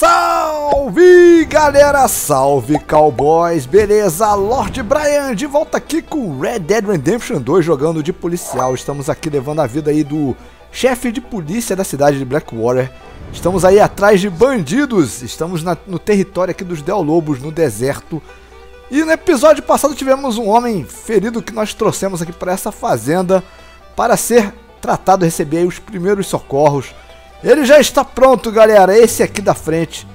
Salve galera, salve cowboys, beleza? Lord Brian de volta aqui com Red Dead Redemption 2 jogando de policial. Estamos aqui levando a vida aí do chefe de polícia da cidade de Blackwater. Estamos aí atrás de bandidos, estamos na, no território aqui dos Del Lobos, no deserto. E no episódio passado tivemos um homem ferido que nós trouxemos aqui para essa fazenda para ser tratado, receber os primeiros socorros. Ele já está pronto, galera. Esse aqui da frente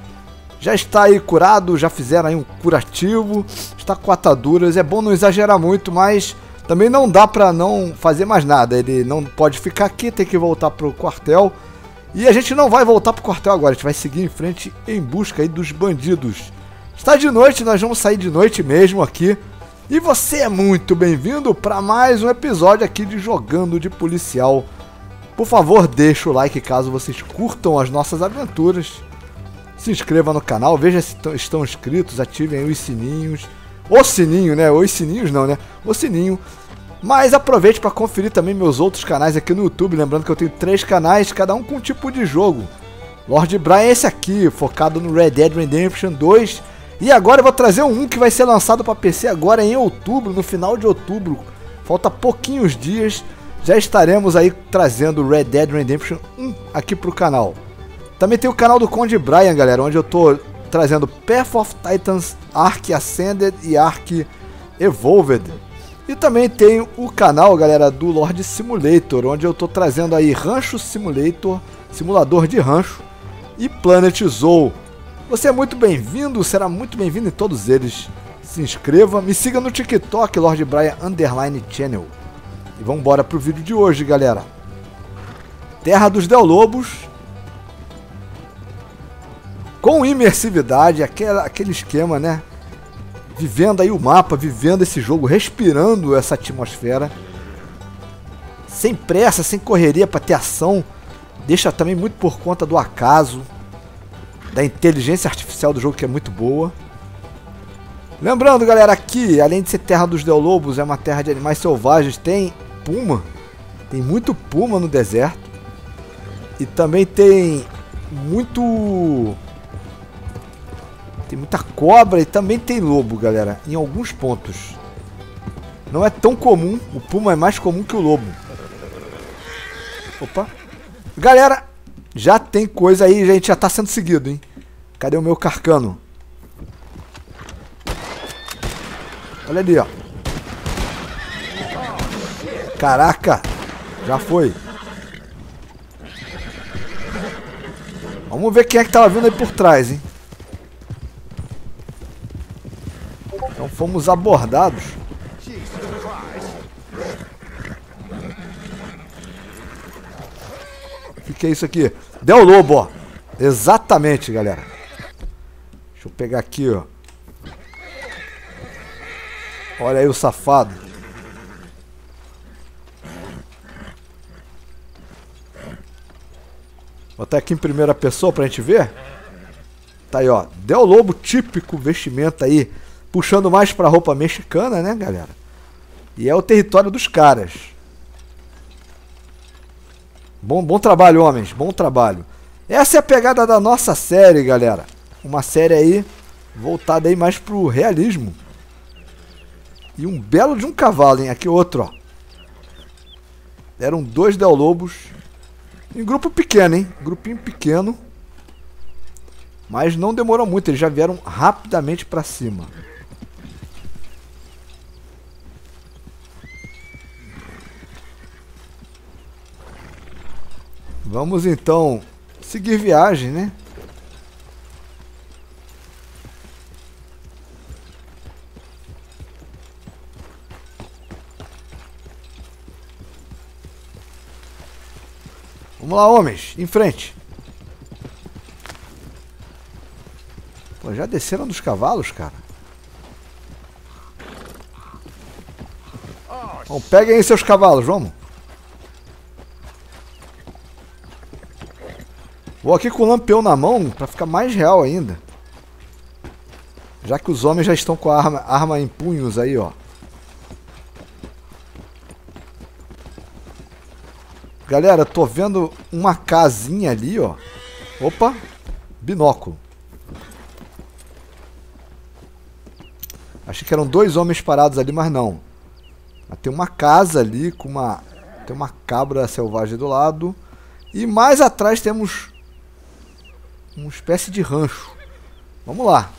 já está aí curado, já fizeram aí um curativo, está com ataduras. É bom não exagerar muito, mas também não dá para não fazer mais nada. Ele não pode ficar aqui, tem que voltar pro quartel. E a gente não vai voltar pro quartel agora, a gente vai seguir em frente em busca aí dos bandidos. Está de noite, nós vamos sair de noite mesmo aqui. E você é muito bem-vindo para mais um episódio aqui de Jogando de Policial. Por favor, deixa o like caso vocês curtam as nossas aventuras. Se inscreva no canal, veja se estão inscritos, ativem os sininhos. O sininho, né? Os sininhos não, né? O sininho. Mas aproveite para conferir também meus outros canais aqui no YouTube. Lembrando que eu tenho três canais, cada um com um tipo de jogo. Lord Brian é esse aqui, focado no Red Dead Redemption 2. E agora eu vou trazer um que vai ser lançado para PC agora em outubro, no final de outubro. Falta pouquinhos dias já estaremos aí trazendo Red Dead Redemption 1 aqui pro canal. Também tem o canal do Conde Brian, galera, onde eu tô trazendo Path of Titans, Ark Ascended e Ark Evolved. E também tem o canal, galera, do Lord Simulator, onde eu tô trazendo aí Rancho Simulator, simulador de rancho e Planet Zoo. Você é muito bem-vindo, será muito bem-vindo em todos eles. Se inscreva, me siga no TikTok, Lord Brian Underline Channel. E vamos embora pro vídeo de hoje, galera. Terra dos Del Lobos. Com imersividade, aquela, aquele esquema, né? Vivendo aí o mapa, vivendo esse jogo, respirando essa atmosfera. Sem pressa, sem correria para ter ação. Deixa também muito por conta do acaso. Da inteligência artificial do jogo que é muito boa. Lembrando, galera, aqui, além de ser terra dos Del Lobos, é uma terra de animais selvagens, tem puma. Tem muito puma no deserto. E também tem muito. Tem muita cobra e também tem lobo, galera. Em alguns pontos. Não é tão comum. O puma é mais comum que o lobo. Opa. Galera, já tem coisa aí, gente. Já tá sendo seguido, hein? Cadê o meu carcano? Olha ali, ó. Caraca! Já foi. Vamos ver quem é que tava vindo aí por trás, hein? Então fomos abordados. O que, é isso aqui? Deu lobo, ó. Exatamente, galera. Deixa eu pegar aqui, ó. Olha aí o safado. Vou até aqui em primeira pessoa pra gente ver. Tá aí, ó. Del Lobo típico vestimenta aí. Puxando mais pra roupa mexicana, né, galera? E é o território dos caras. Bom, bom trabalho, homens. Bom trabalho. Essa é a pegada da nossa série, galera. Uma série aí voltada aí mais pro realismo. E um belo de um cavalo, hein? Aqui outro, ó. Eram dois Del Lobos em grupo pequeno, hein? Grupinho pequeno. Mas não demorou muito, eles já vieram rapidamente para cima. Vamos então seguir viagem, né? Vamos lá, homens. Em frente. Pô, já desceram dos cavalos, cara. Bom, peguem aí seus cavalos, vamos. Vou aqui com o lampião na mão para ficar mais real ainda. Já que os homens já estão com a arma, arma em punhos aí, ó. Galera, tô vendo uma casinha ali, ó. Opa, binóculo. Achei que eram dois homens parados ali, mas não. Mas tem uma casa ali com uma... Tem uma cabra selvagem do lado. E mais atrás temos... Uma espécie de rancho. Vamos lá.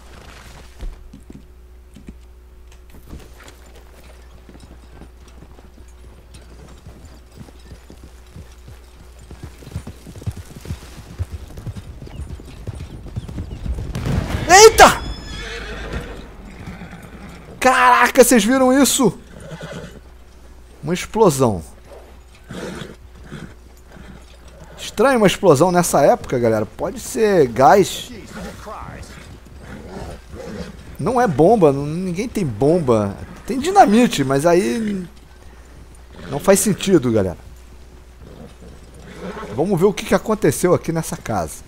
Caraca, vocês viram isso? Uma explosão. Estranho uma explosão nessa época, galera. Pode ser gás. Não é bomba, ninguém tem bomba. Tem dinamite, mas aí não faz sentido, galera. Vamos ver o que aconteceu aqui nessa casa.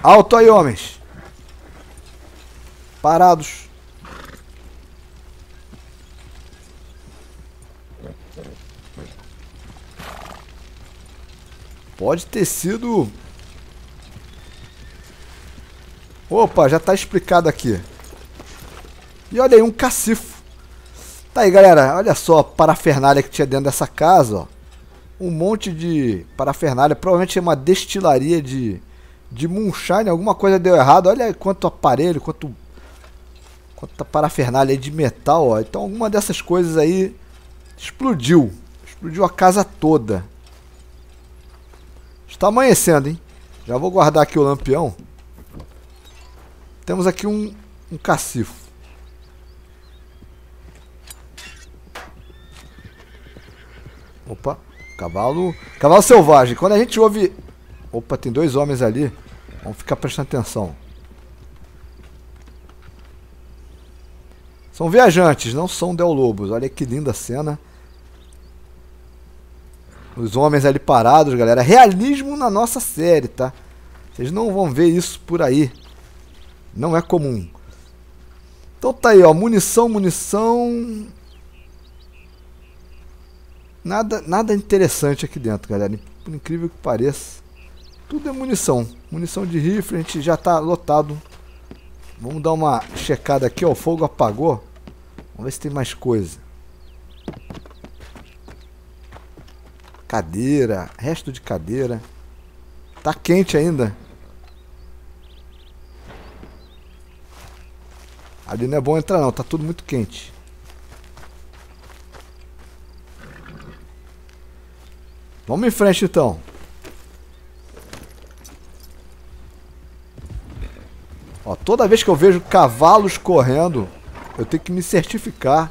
Alto aí, homens. Parados. Pode ter sido... Opa, já tá explicado aqui. E olha aí, um cacifo. Tá aí, galera. Olha só a parafernália que tinha dentro dessa casa, ó. Um monte de parafernália. Provavelmente é uma destilaria de, de moonshine. Alguma coisa deu errado. Olha quanto aparelho, quanto, quanta parafernália de metal, ó. Então alguma dessas coisas aí explodiu. Explodiu a casa toda. Está amanhecendo, hein? Já vou guardar aqui o lampião. Temos aqui um, um cacifo. Opa, cavalo. Cavalo selvagem. Quando a gente ouve. Opa, tem dois homens ali. Vamos ficar prestando atenção. São viajantes, não são Del Lobos. Olha que linda cena. Os homens ali parados, galera. Realismo na nossa série, tá? Vocês não vão ver isso por aí. Não é comum. Então tá aí, ó. Munição, munição. Nada, nada interessante aqui dentro, galera. Por incrível que pareça. Tudo é munição. Munição de rifle, a gente já tá lotado. Vamos dar uma checada aqui, ó. O fogo apagou. Vamos ver se tem mais coisa. Cadeira, resto de cadeira. Tá quente ainda. Ali não é bom entrar não, tá tudo muito quente. Vamos em frente então. Ó, toda vez que eu vejo cavalos correndo, eu tenho que me certificar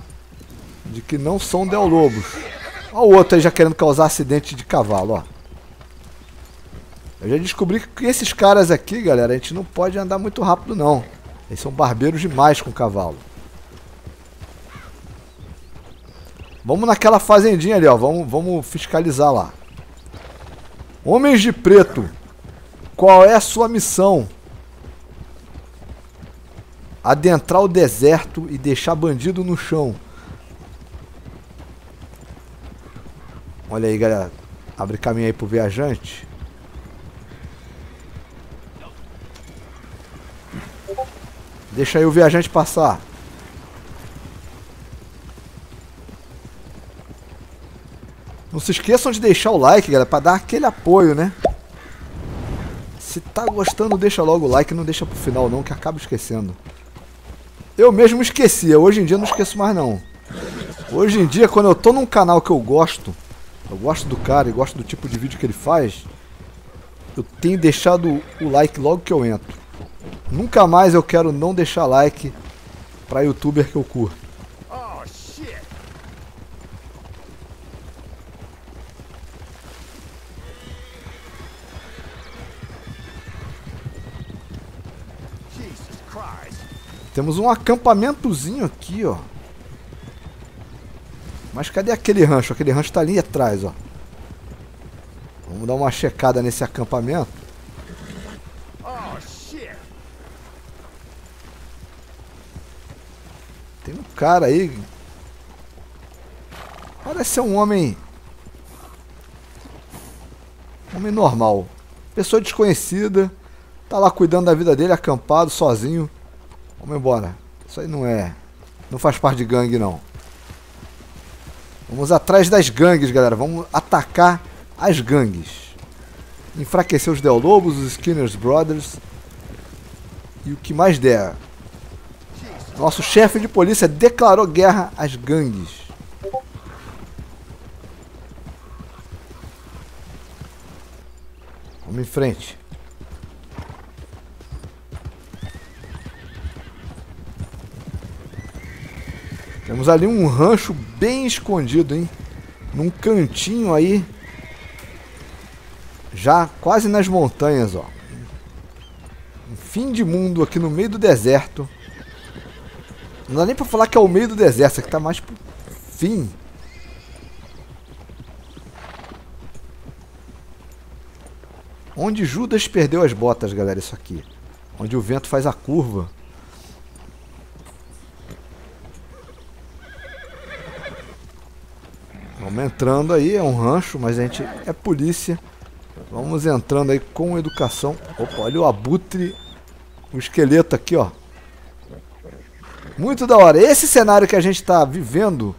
de que não são Del Lobos. Olha o outro aí já querendo causar acidente de cavalo, ó. Eu já descobri que esses caras aqui, galera, a gente não pode andar muito rápido, não. Eles são barbeiros demais com cavalo. Vamos naquela fazendinha ali, ó. Vamos, vamos fiscalizar lá. Homens de preto. Qual é a sua missão? Adentrar o deserto e deixar bandido no chão. Olha aí, galera. Abre caminho aí pro viajante. Deixa aí o viajante passar. Não se esqueçam de deixar o like, galera, pra dar aquele apoio, né? Se tá gostando, deixa logo o like, não deixa pro final não, que acaba esquecendo. Eu mesmo esquecia, hoje em dia não esqueço mais não. Hoje em dia, quando eu tô num canal que eu gosto, eu gosto do cara e gosto do tipo de vídeo que ele faz, eu tenho deixado o like logo que eu entro. Nunca mais eu quero não deixar like pra youtuber que eu curto. Oh, Temos um acampamentozinho aqui, ó. Mas cadê aquele rancho? Aquele rancho tá ali atrás, ó. Vamos dar uma checada nesse acampamento. Tem um cara aí. Parece ser um homem. Homem normal. Pessoa desconhecida. Tá lá cuidando da vida dele, acampado, sozinho. Vamos embora. Isso aí não é... Não faz parte de gangue, não. Vamos atrás das gangues, galera. Vamos atacar as gangues. Enfraquecer os Del Lobos, os Skinner's Brothers. E o que mais der. Nosso chefe de polícia declarou guerra às gangues. Vamos em frente. Temos ali um rancho bem escondido, hein? Num cantinho aí. Já quase nas montanhas, ó. Um fim de mundo aqui no meio do deserto. Não dá nem pra falar que é o meio do deserto, aqui tá mais pro fim. Onde Judas perdeu as botas, galera, isso aqui. Onde o vento faz a curva. Vamos entrando aí, é um rancho, mas a gente é polícia. Vamos entrando aí com educação. Opa, olha o abutre, o esqueleto aqui, ó. Muito da hora. Esse cenário que a gente está vivendo,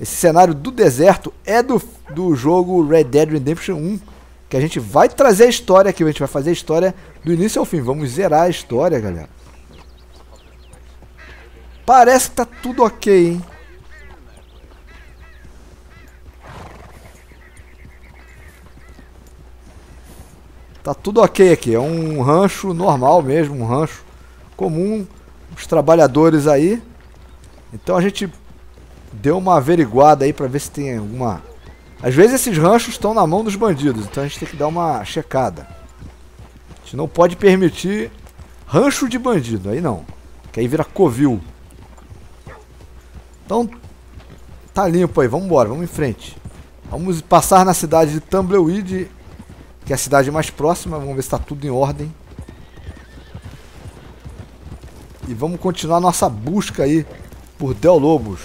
esse cenário do deserto, é do, do jogo Red Dead Redemption 1. Que a gente vai trazer a história aqui, a gente vai fazer a história do início ao fim. Vamos zerar a história, galera. Parece que tá tudo ok, hein? Tá tudo ok aqui. É um rancho normal mesmo, um rancho comum. Os trabalhadores aí. Então a gente deu uma averiguada aí para ver se tem alguma. Às vezes esses ranchos estão na mão dos bandidos, então a gente tem que dar uma checada. A gente não pode permitir rancho de bandido, aí não. Que aí vira covil. Então tá limpo aí, vamos embora, vamos em frente. Vamos passar na cidade de Tumbleweed que é a cidade mais próxima. Vamos ver se está tudo em ordem. E vamos continuar nossa busca aí por Del Lobos.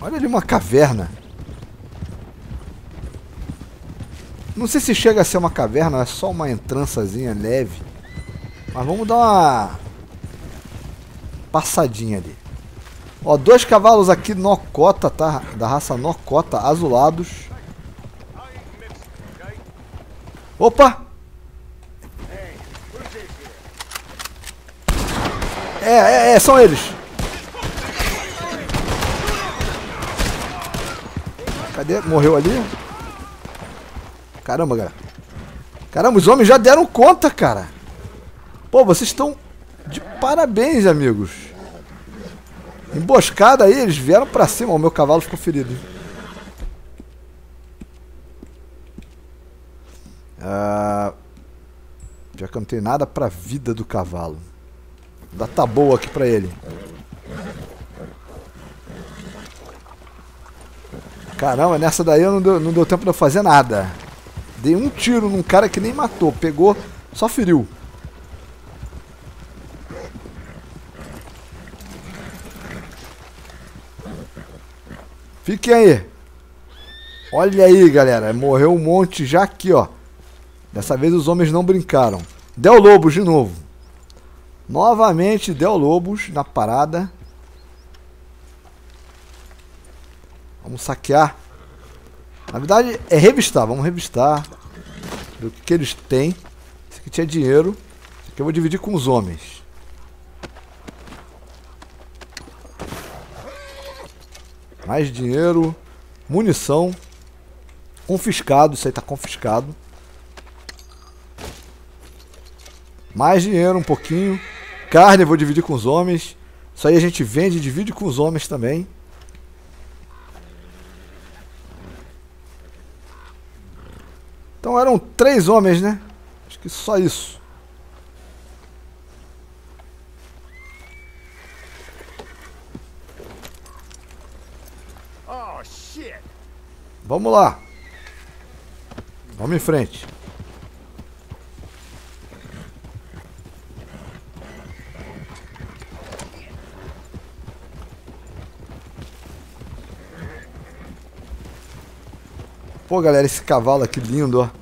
Olha ali uma caverna. Não sei se chega a ser uma caverna, é só uma entrançazinha leve. Mas vamos dar uma passadinha ali. Ó, dois cavalos aqui Nocota, tá? Da raça Nocota, azulados. Opa! É, é, é, são eles. Cadê? Morreu ali? Caramba, galera. Caramba, os homens já deram conta, cara. Pô, vocês estão de parabéns, amigos. Emboscada aí, eles vieram pra cima. O meu cavalo ficou ferido. Ah, já que eu não tenho nada pra vida do cavalo. Dá tá boa aqui pra ele. Caramba, nessa daí eu não deu, não deu tempo de eu fazer nada. Dei um tiro num cara que nem matou. Pegou, só feriu. Fiquem aí. Olha aí, galera. Morreu um monte já aqui, ó. Dessa vez os homens não brincaram. Del Lobos de novo. Novamente Del Lobos na parada. Vamos saquear. Na verdade, é revistar. Vamos revistar. Ver o que, que eles têm. Esse aqui tinha dinheiro. Esse aqui eu vou dividir com os homens. Mais dinheiro. Munição. Confiscado. Isso aí tá confiscado. Mais dinheiro um pouquinho. Carne eu vou dividir com os homens. Isso aí a gente vende e divide com os homens também. Então eram três homens, né? Acho que só isso. Oh, Vamos lá. Vamos em frente. Pô, galera, esse cavalo aqui lindo, ó.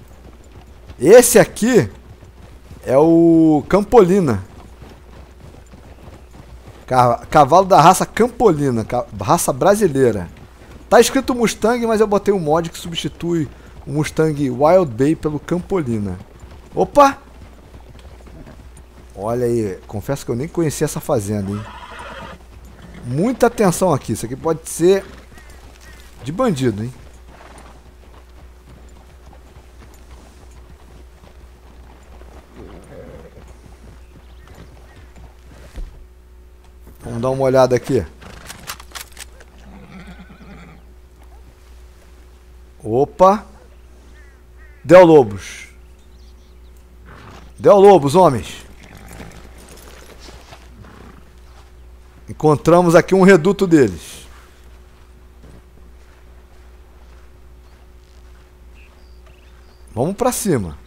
Esse aqui é o Campolina. Cavalo da raça Campolina, raça brasileira. Tá escrito Mustang, mas eu botei um mod que substitui o Mustang Wild Bay pelo Campolina. Opa! Olha aí, confesso que eu nem conhecia essa fazenda, hein? Muita atenção aqui, isso aqui pode ser de bandido, hein? Vamos dar uma olhada aqui. Opa! Del Lobos. Del Lobos, homens. Encontramos aqui um reduto deles. Vamos pra cima.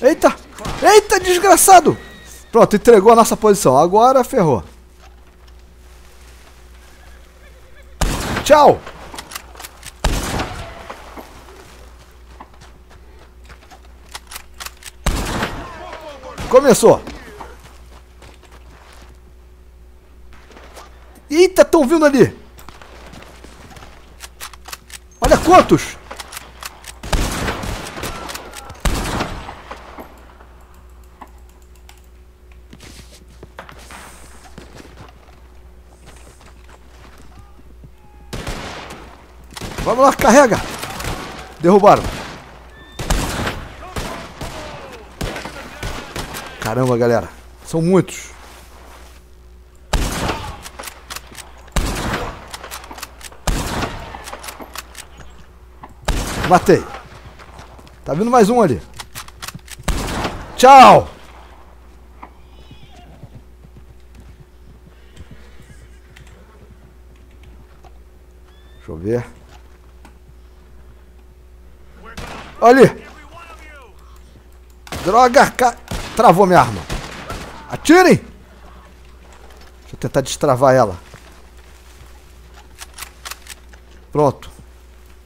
Eita! Eita, desgraçado! Pronto, entregou a nossa posição. Agora ferrou. Tchau! Começou. Eita, estão vindo ali. Olha quantos. Vamos lá, carrega. Derrubaram. Caramba, galera. São muitos. Matei. Tá vindo mais um ali. Tchau! Deixa eu ver. Olha ali. Droga, ca... travou minha arma. Atirem! Deixa eu tentar destravar ela. Pronto.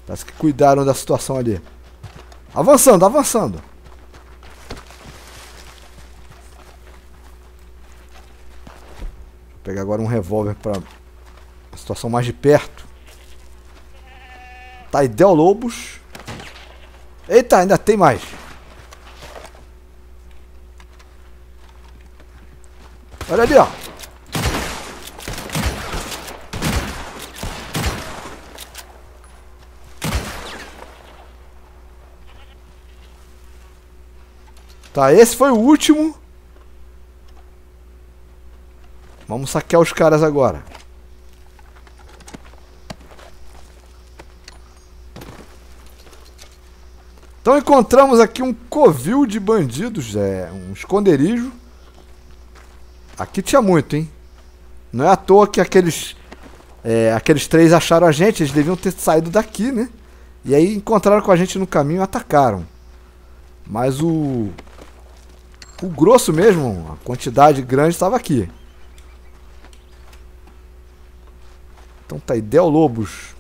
Parece que cuidaram da situação ali. Avançando, avançando. Vou pegar agora um revólver para a situação mais de perto. Taidel Lobos. Eita, ainda tem mais. Olha ali, ó. Tá, esse foi o último. Vamos saquear os caras agora. Então encontramos aqui um covil de bandidos, é, um esconderijo. Aqui tinha muito, hein? Não é à toa que aqueles, é, aqueles três acharam a gente, eles deviam ter saído daqui, né? E aí encontraram com a gente no caminho e atacaram. Mas o, o grosso mesmo, a quantidade grande estava aqui. Então tá aí, Del Lobos.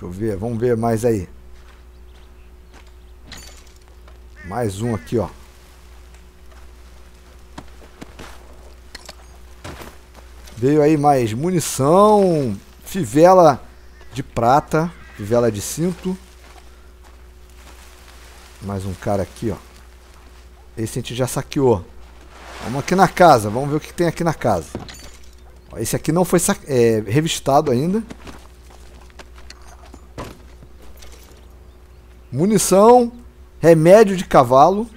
Deixa eu ver, vamos ver mais aí. Mais um aqui, ó. Veio aí mais munição, fivela de prata, vela de cinto. Mais um cara aqui, ó. Esse a gente já saqueou. Vamos aqui na casa, vamos ver o que tem aqui na casa. Esse aqui não foi é, revistado ainda. Munição, remédio de cavalo.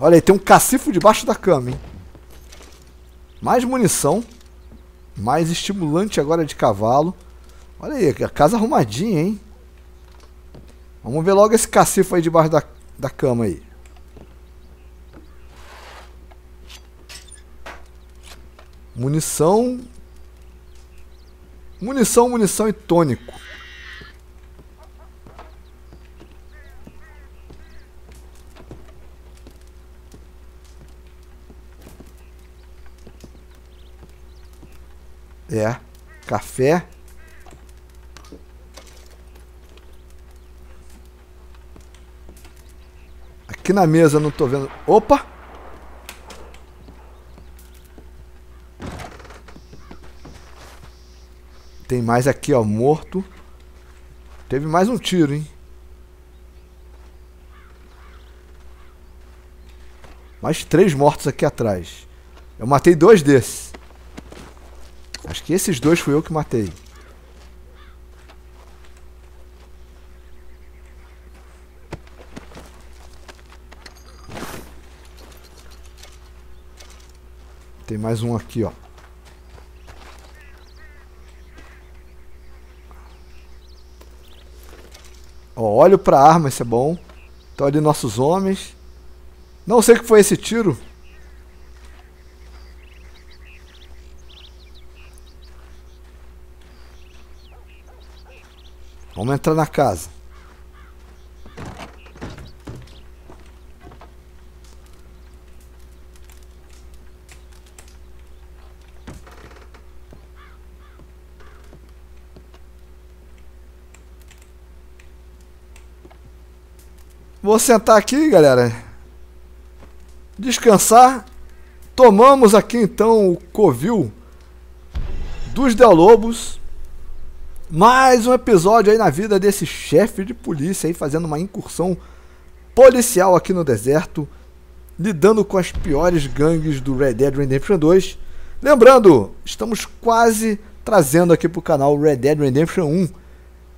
Olha aí, tem um cacifo debaixo da cama, hein? Mais munição. Mais estimulante agora de cavalo. Olha aí, a casa arrumadinha, hein? Vamos ver logo esse cacifo aí debaixo da, da cama aí. Munição. Munição, munição e tônico. É. Café. Aqui na mesa não tô vendo. Opa! Tem mais aqui, ó, morto. Teve mais um tiro, hein? Mais três mortos aqui atrás. Eu matei dois desses. Acho que esses dois fui eu que matei. Tem mais um aqui, ó. Ó, olho pra arma, isso é bom. Então ali nossos homens. Não sei o que foi esse tiro. Vamos entrar na casa. Vou sentar aqui, galera. Descansar. Tomamos aqui então o covil dos Del Lobos. Mais um episódio aí na vida desse chefe de polícia aí fazendo uma incursão policial aqui no deserto, lidando com as piores gangues do Red Dead Redemption 2. Lembrando, estamos quase trazendo aqui para o canal Red Dead Redemption 1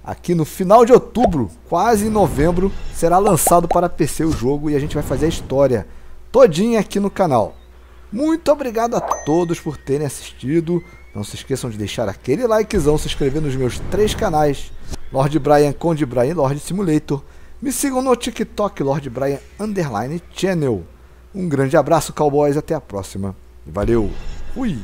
aqui no final de outubro, quase em novembro, será lançado para PC o jogo e a gente vai fazer a história todinha aqui no canal. Muito obrigado a todos por terem assistido. Não se esqueçam de deixar aquele likezão, se inscrever nos meus três canais, Lord Brian, Conde Brian e Lord Simulator. Me sigam no TikTok, Lord Brian Underline Channel. Um grande abraço, cowboys, até a próxima. Valeu, fui!